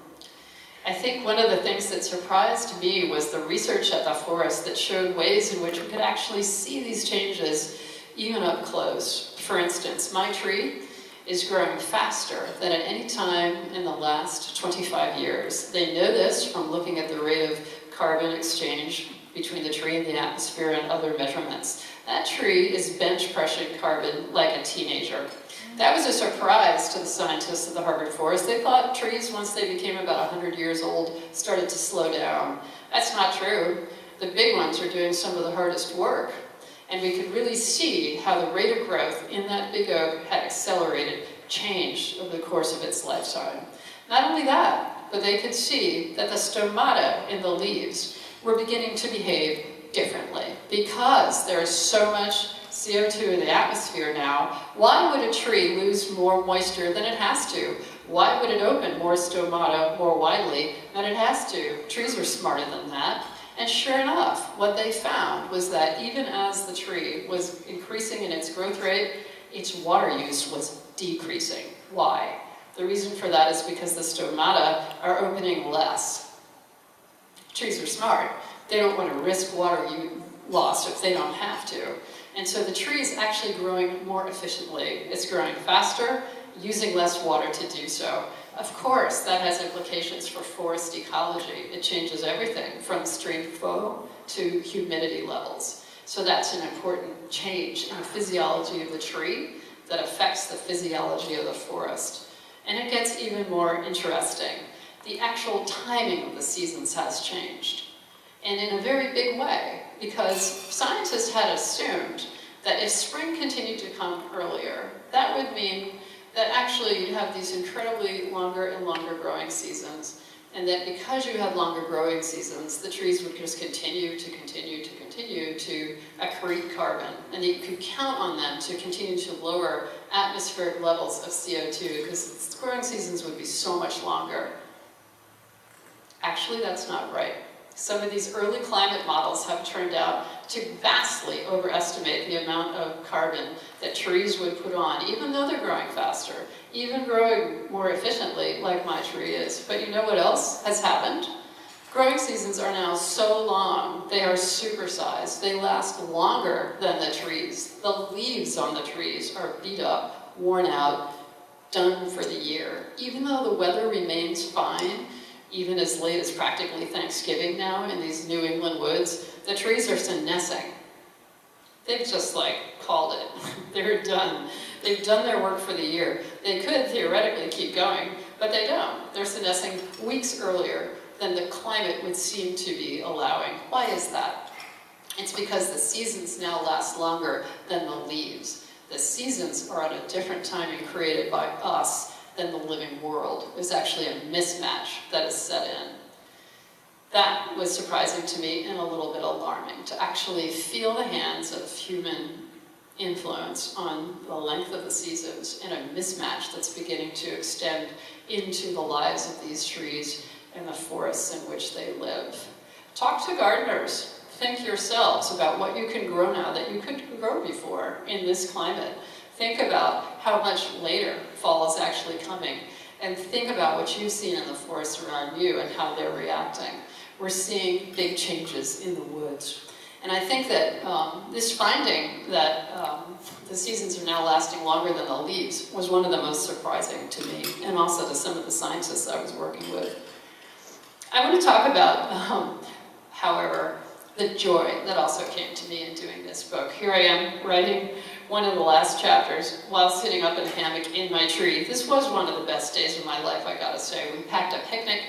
I think one of the things that surprised me was the research at the forest that showed ways in which we could actually see these changes even up close. For instance, my tree is growing faster than at any time in the last 25 years. They know this from looking at the rate of carbon exchange between the tree and the atmosphere and other measurements. That tree is bench pressing carbon like a teenager. That was a surprise to the scientists of the Harvard Forest. They thought trees, once they became about 100 years old, started to slow down. That's not true. The big ones are doing some of the hardest work. And we could really see how the rate of growth in that big oak had accelerated, changed over the course of its lifetime. Not only that, but they could see that the stomata in the leaves were beginning to behave differently because there is so much CO2 in the atmosphere now, why would a tree lose more moisture than it has to? Why would it open more stomata more widely than it has to? Trees are smarter than that. And sure enough, what they found was that even as the tree was increasing in its growth rate, its water use was decreasing. Why? The reason for that is because the stomata are opening less. Trees are smart. They don't want to risk water loss if they don't have to. And so the tree is actually growing more efficiently. It's growing faster, using less water to do so. Of course, that has implications for forest ecology. It changes everything from stream flow to humidity levels. So that's an important change in the physiology of the tree that affects the physiology of the forest. And it gets even more interesting. The actual timing of the seasons has changed. And in a very big way, because scientists had assumed that if spring continued to come earlier, that would mean that actually you'd have these incredibly longer and longer growing seasons, and that because you had longer growing seasons, the trees would just continue to continue to continue to accrete carbon, and you could count on them to continue to lower atmospheric levels of CO2 because growing seasons would be so much longer. Actually, that's not right. Some of these early climate models have turned out to vastly overestimate the amount of carbon that trees would put on, even though they're growing faster, even growing more efficiently like my tree is. But you know what else has happened? Growing seasons are now so long, they are supersized. They last longer than the trees. The leaves on the trees are beat up, worn out, done for the year. Even though the weather remains fine, even as late as practically Thanksgiving now in these New England woods, the trees are senescing. They've just like called it. They're done. They've done their work for the year. They could theoretically keep going, but they don't. They're senescing weeks earlier than the climate would seem to be allowing. Why is that? It's because the seasons now last longer than the leaves. The seasons are at a different timing created by us than the living world. There's actually a mismatch that is set in. That was surprising to me and a little bit alarming, to actually feel the hands of human influence on the length of the seasons and a mismatch that's beginning to extend into the lives of these trees and the forests in which they live. Talk to gardeners. Think yourselves about what you can grow now that you couldn't grow before in this climate. Think about how much later fall is actually coming and think about what you've seen in the forests around you and how they're reacting. We're seeing big changes in the woods. And I think that um, this finding that um, the seasons are now lasting longer than the leaves was one of the most surprising to me and also to some of the scientists I was working with. I want to talk about, um, however, the joy that also came to me in doing this book. Here I am writing one of the last chapters while sitting up in a hammock in my tree. This was one of the best days of my life, I gotta say. We packed a picnic.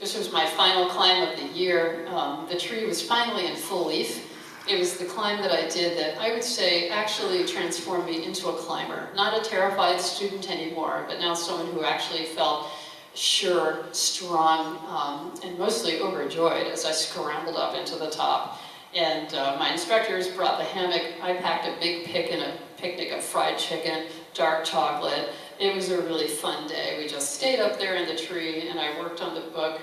This was my final climb of the year. Um, the tree was finally in full leaf. It was the climb that I did that I would say actually transformed me into a climber. Not a terrified student anymore, but now someone who actually felt sure, strong, um, and mostly overjoyed as I scrambled up into the top. And uh, my instructors brought the hammock. I packed a big pick and a picnic of fried chicken, dark chocolate. It was a really fun day. We just stayed up there in the tree and I worked on the book.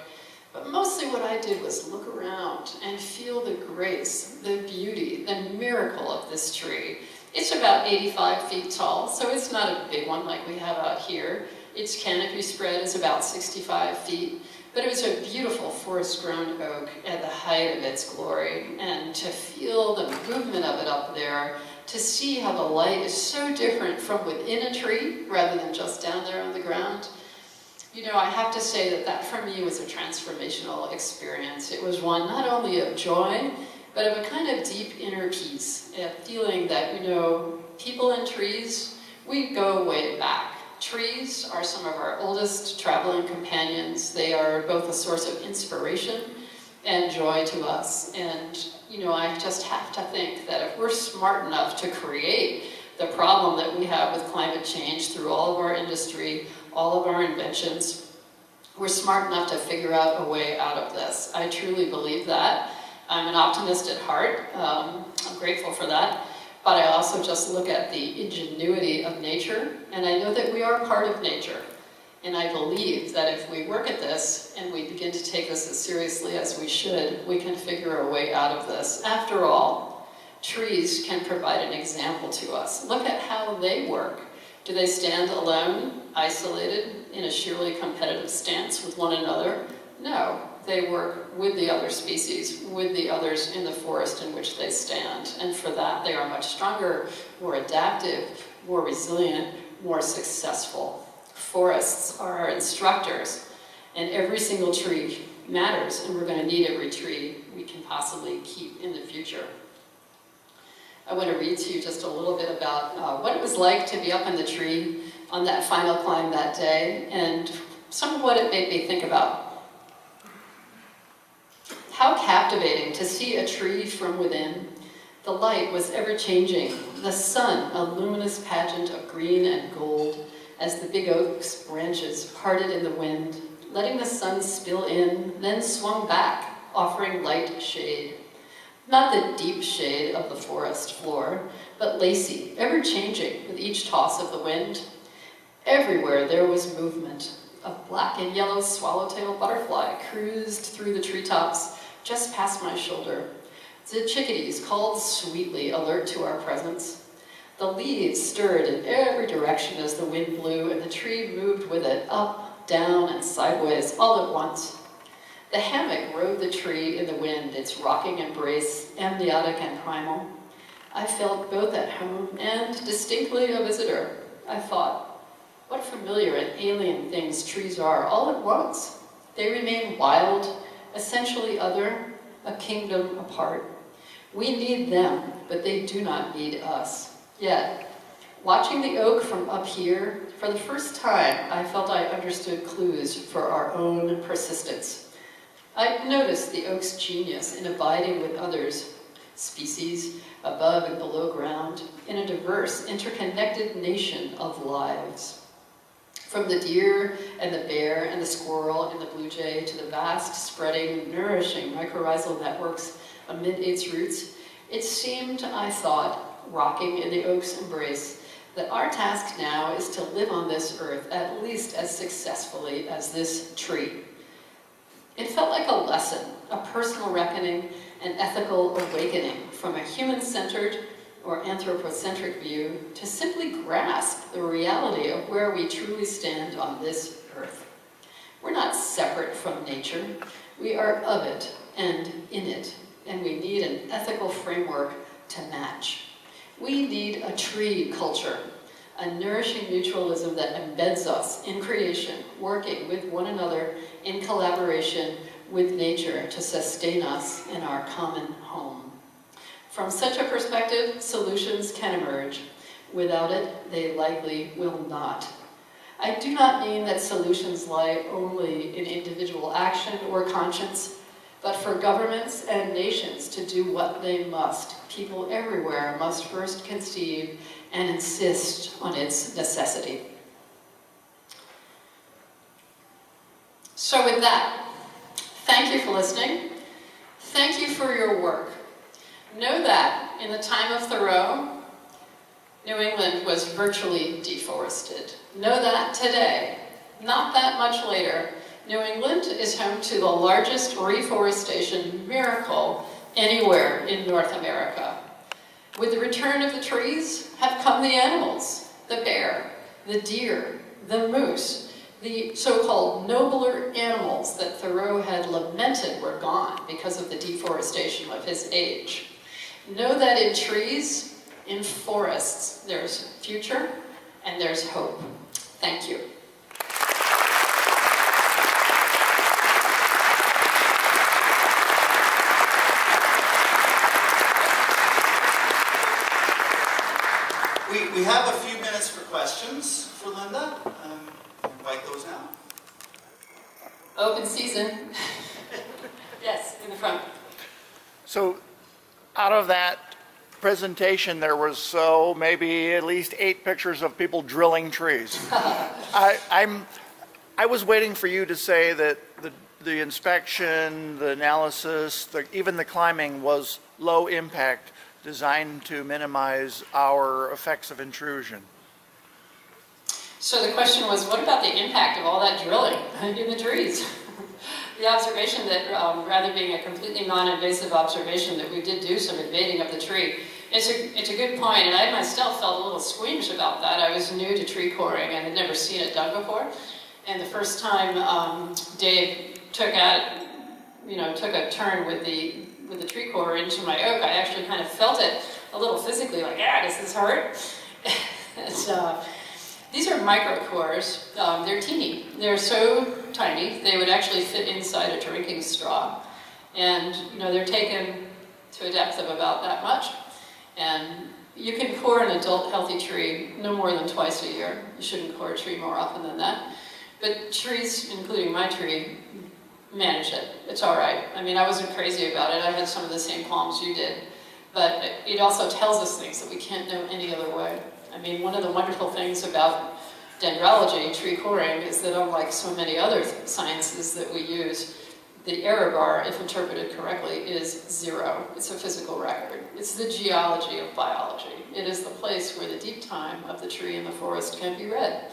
But mostly what I did was look around and feel the grace, the beauty, the miracle of this tree. It's about 85 feet tall, so it's not a big one like we have out here. Its canopy spread is about 65 feet, but it was a beautiful forest-grown oak at the height of its glory, and to feel the movement of it up there, to see how the light is so different from within a tree rather than just down there on the ground, you know, I have to say that that for me was a transformational experience. It was one not only of joy, but of a kind of deep inner peace, a feeling that, you know, people and trees, we go way back. Trees are some of our oldest traveling companions. They are both a source of inspiration and joy to us. And, you know, I just have to think that if we're smart enough to create the problem that we have with climate change through all of our industry, all of our inventions, we're smart enough to figure out a way out of this. I truly believe that. I'm an optimist at heart. Um, I'm grateful for that. But I also just look at the ingenuity of nature, and I know that we are part of nature. And I believe that if we work at this and we begin to take this as seriously as we should, we can figure a way out of this. After all, trees can provide an example to us. Look at how they work. Do they stand alone, isolated, in a sheerly competitive stance with one another? No, they work with the other species, with the others in the forest in which they stand. And for that, they are much stronger, more adaptive, more resilient, more successful. Forests are our instructors, and every single tree matters, and we're going to need every tree we can possibly keep in the future. I want to read to you just a little bit about uh, what it was like to be up in the tree on that final climb that day, and some of what it made me think about how captivating to see a tree from within. The light was ever-changing, the sun a luminous pageant of green and gold as the big oak's branches parted in the wind, letting the sun spill in, then swung back, offering light shade. Not the deep shade of the forest floor, but lacy, ever-changing with each toss of the wind. Everywhere there was movement. A black and yellow swallowtail butterfly cruised through the treetops, just past my shoulder. The chickadees called sweetly, alert to our presence. The leaves stirred in every direction as the wind blew, and the tree moved with it, up, down, and sideways, all at once. The hammock rode the tree in the wind, its rocking embrace, amniotic and primal. I felt both at home and distinctly a visitor. I thought, what familiar and alien things trees are, all at once. They remain wild, essentially other, a kingdom apart. We need them, but they do not need us. Yet, watching the oak from up here, for the first time, I felt I understood clues for our own persistence. I noticed the oak's genius in abiding with others, species above and below ground, in a diverse, interconnected nation of lives. From the deer and the bear and the squirrel and the blue jay to the vast, spreading, nourishing mycorrhizal networks amid its roots, it seemed, I thought, rocking in the oak's embrace, that our task now is to live on this earth at least as successfully as this tree. It felt like a lesson, a personal reckoning, an ethical awakening from a human-centered or anthropocentric view to simply grasp the reality of where we truly stand on this earth. We're not separate from nature. We are of it and in it, and we need an ethical framework to match. We need a tree culture, a nourishing mutualism that embeds us in creation, working with one another in collaboration with nature to sustain us in our common home. From such a perspective, solutions can emerge. Without it, they likely will not. I do not mean that solutions lie only in individual action or conscience, but for governments and nations to do what they must. People everywhere must first conceive and insist on its necessity. So with that, thank you for listening. Thank you for your work. Know that in the time of Thoreau, New England was virtually deforested. Know that today, not that much later, New England is home to the largest reforestation miracle anywhere in North America. With the return of the trees have come the animals, the bear, the deer, the moose, the so-called nobler animals that Thoreau had lamented were gone because of the deforestation of his age. Know that in trees, in forests, there's future and there's hope. Thank you. we we have a few minutes for questions for Lynda. Um, invite those now. Open season. yes, in the front. So, out of that presentation, there was so maybe at least eight pictures of people drilling trees. I, I'm, I was waiting for you to say that the the inspection, the analysis, the, even the climbing was low impact designed to minimize our effects of intrusion. So the question was, what about the impact of all that drilling in the trees? The observation that um, rather being a completely non-invasive observation that we did do some invading of the tree, it's a, it's a good point, and I myself felt a little squeamish about that. I was new to tree coring and had never seen it done before. And the first time um, Dave took at, you know, took a turn with the with the tree core into my oak, I actually kind of felt it a little physically, like, yeah, does this hurt? and, uh, these are micro cores. Um, they're teeny. They're so tiny, they would actually fit inside a drinking straw. And, you know, they're taken to a depth of about that much. And you can core an adult healthy tree no more than twice a year. You shouldn't core a tree more often than that. But trees, including my tree, manage it. It's all right. I mean, I wasn't crazy about it. I had some of the same problems you did. But it also tells us things that we can't know any other way. I mean, one of the wonderful things about dendrology, tree coring, is that unlike so many other sciences that we use, the error bar, if interpreted correctly, is zero. It's a physical record. It's the geology of biology. It is the place where the deep time of the tree in the forest can be read.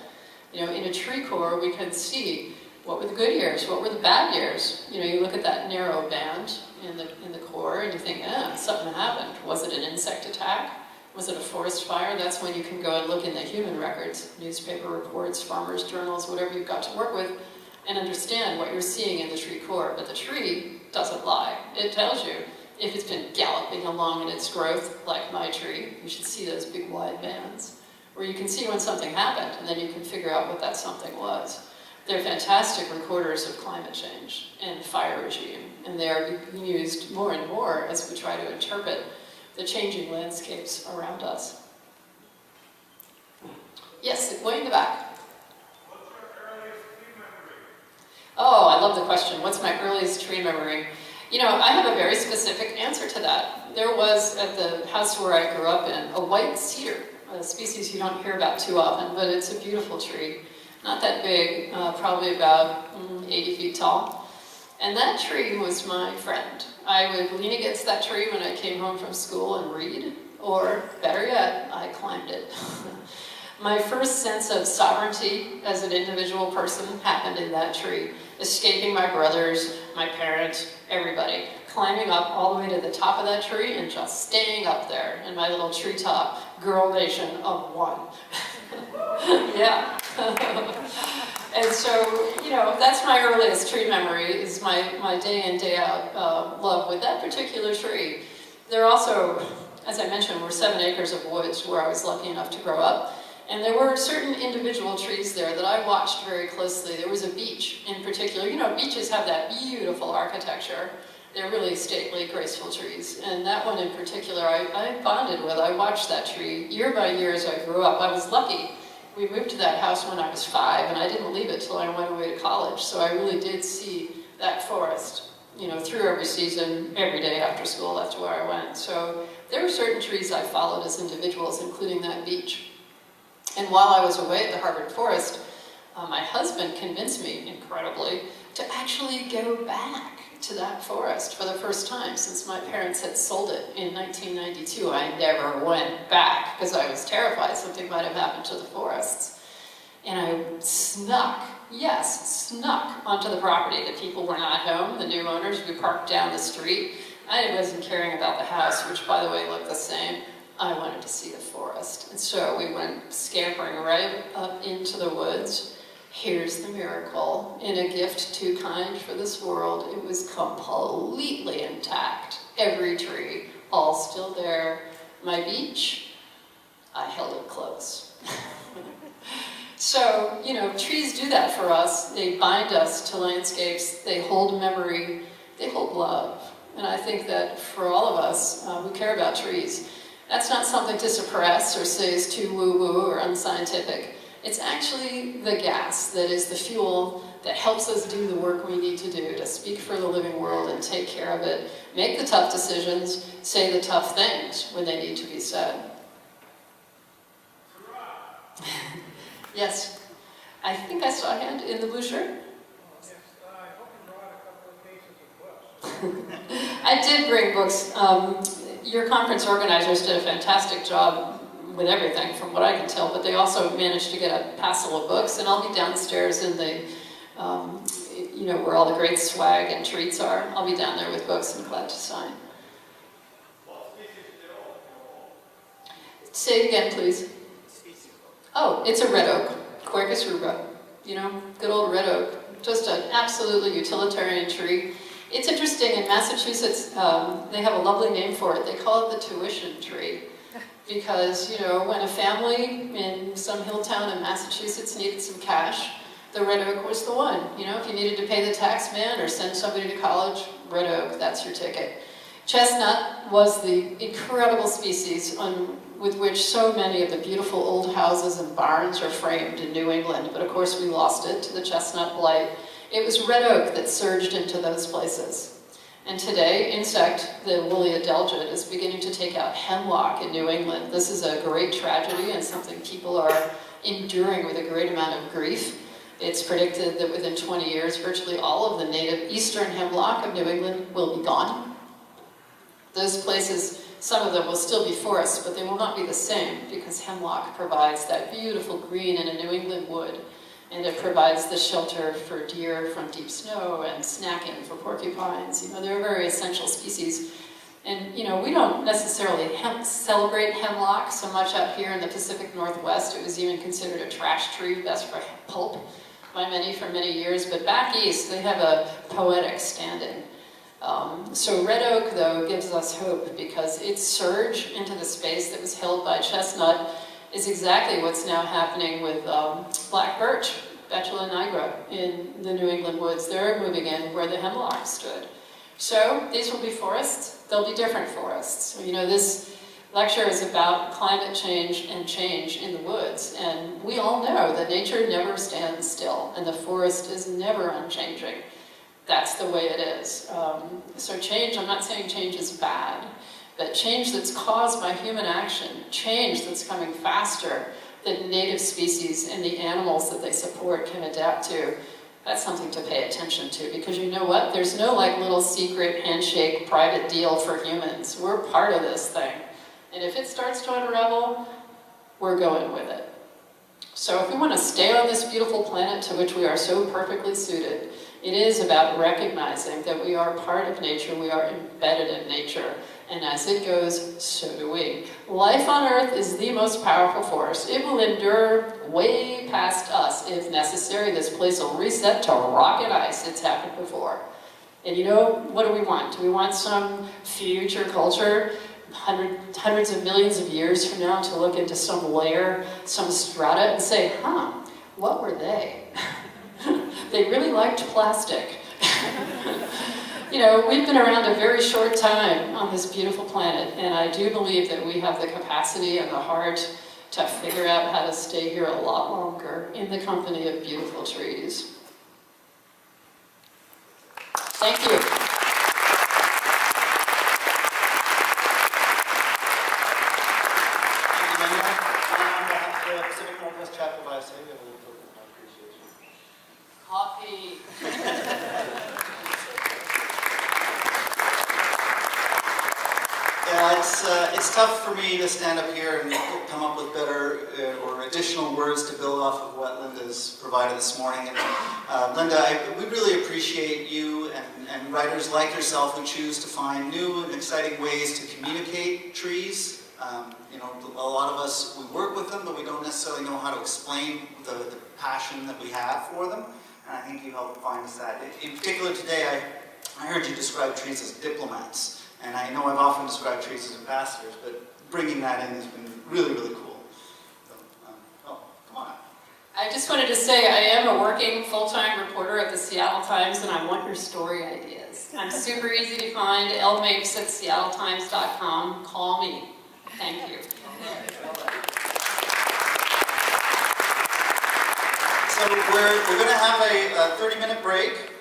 You know, in a tree core, we can see what were the good years? What were the bad years? You know, you look at that narrow band in the, in the core and you think, eh, something happened. Was it an insect attack? Was it a forest fire? That's when you can go and look in the human records, newspaper reports, farmers' journals, whatever you've got to work with, and understand what you're seeing in the tree core. But the tree doesn't lie. It tells you if it's been galloping along in its growth, like my tree, you should see those big wide bands. Or you can see when something happened, and then you can figure out what that something was. They're fantastic recorders of climate change and fire regime, and they are being used more and more as we try to interpret the changing landscapes around us. Yes, way in the back. Oh, I love the question. What's my earliest tree memory? You know, I have a very specific answer to that. There was, at the house where I grew up in, a white cedar, a species you don't hear about too often, but it's a beautiful tree. Not that big, uh, probably about mm, 80 feet tall. And that tree was my friend. I would lean against that tree when I came home from school and read, or better yet, I climbed it. my first sense of sovereignty as an individual person happened in that tree, escaping my brothers, my parents, everybody, climbing up all the way to the top of that tree and just staying up there in my little treetop girl nation of one. yeah. and so, you know, that's my earliest tree memory, is my, my day in, day out uh, love with that particular tree. There also, as I mentioned, were seven acres of woods where I was lucky enough to grow up. And there were certain individual trees there that I watched very closely. There was a beech in particular. You know, beeches have that beautiful architecture. They're really stately, graceful trees. And that one in particular, I, I bonded with. I watched that tree year by year as I grew up. I was lucky. We moved to that house when I was five, and I didn't leave it till I went away to college. So I really did see that forest, you know, through every season, every day after school. That's where I went. So there were certain trees I followed as individuals, including that beech. And while I was away at the Harvard Forest, uh, my husband convinced me, incredibly, to actually go back to that forest for the first time since my parents had sold it in 1992. I never went back because I was terrified something might have happened to the forests. And I snuck, yes, snuck onto the property. The people were not home, the new owners. We parked down the street. I wasn't caring about the house, which by the way looked the same. I wanted to see the forest. And so we went scampering right up into the woods. Here's the miracle. In a gift too kind for this world, it was completely intact. Every tree, all still there. My beech, I held it close. so, you know, trees do that for us. They bind us to landscapes. They hold memory. They hold love. And I think that for all of us uh, who care about trees, that's not something to suppress or say is too woo-woo or unscientific. It's actually the gas that is the fuel that helps us do the work we need to do to speak for the living world and take care of it, make the tough decisions, say the tough things when they need to be said. yes. I think I saw a hand in the blue shirt. I did bring books. Um, your conference organizers did a fantastic job with everything, from what I can tell, but they also managed to get a passel of books, and I'll be downstairs in the, um, you know, where all the great swag and treats are. I'll be down there with books and glad to sign. Say it again, please. Oh, it's a red oak, Quercus rubra. You know, good old red oak. Just an absolutely utilitarian tree. It's interesting, in Massachusetts, um, they have a lovely name for it. They call it the tuition tree. Because, you know, when a family in some hill town in Massachusetts needed some cash, the red oak was the one. You know, if you needed to pay the tax man or send somebody to college, red oak, that's your ticket. Chestnut was the incredible species on, with which so many of the beautiful old houses and barns are framed in New England, but of course we lost it to the chestnut blight. It was red oak that surged into those places. And today, insect, the woolly adelgid, is beginning to take out hemlock in New England. This is a great tragedy and something people are enduring with a great amount of grief. It's predicted that within 20 years, virtually all of the native eastern hemlock of New England will be gone. Those places, some of them will still be forests, but they will not be the same because hemlock provides that beautiful green in a New England wood and it provides the shelter for deer from deep snow and snacking for porcupines. You know, they're a very essential species. And, you know, we don't necessarily hem celebrate hemlock so much out here in the Pacific Northwest. It was even considered a trash tree, best for pulp by many for many years. But back east, they have a poetic standing. Um, so red oak, though, gives us hope because its surge into the space that was held by chestnut is exactly what's now happening with um, black birch, Betula nigra, in the New England woods. They're moving in where the hemlock stood. So these will be forests. They'll be different forests. You know, this lecture is about climate change and change in the woods. And we all know that nature never stands still and the forest is never unchanging. that's the way it is. Um, so change, I'm not saying change is bad, but change that's caused by human action, change that's coming faster than native species and the animals that they support can adapt to, that's something to pay attention to because you know what? There's no like little secret handshake private deal for humans. We're part of this thing. And if it starts to unravel, we're going with it. So if we want to stay on this beautiful planet to which we are so perfectly suited, it is about recognizing that we are part of nature, we are embedded in nature, and as it goes, so do we. Life on Earth is the most powerful force. It will endure way past us if necessary. This place will reset to rock and ice. It's happened before. And you know, what do we want? Do we want some future culture hundred, hundreds of millions of years from now to look into some layer, some strata, and say, huh, what were they? they really liked plastic. you know, we've been around a very short time on this beautiful planet, and I do believe that we have the capacity and the heart to figure out how to stay here a lot longer in the company of beautiful trees. Thank you. Coffee. yeah, it's, uh, it's tough for me to stand up here and come up with better uh, or additional words to build off of what Lynda's provided this morning. And uh, Lynda, I, we really appreciate you and, and writers like yourself who choose to find new and exciting ways to communicate trees. Um, you know, a lot of us, we work with them, but we don't necessarily know how to explain the, the passion that we have for them and I think you helped find us that. In particular today, I, I heard you describe trees as diplomats, and I know I've often described trees as ambassadors, but bringing that in has been really, really cool. So, um, oh, come on. I just wanted to say I am a working full-time reporter at the Seattle Times, and I want your story ideas. I'm super easy to find, lmapes at seattletimes.com. Call me. Thank you. So we're, we're going to have a 30-minute break.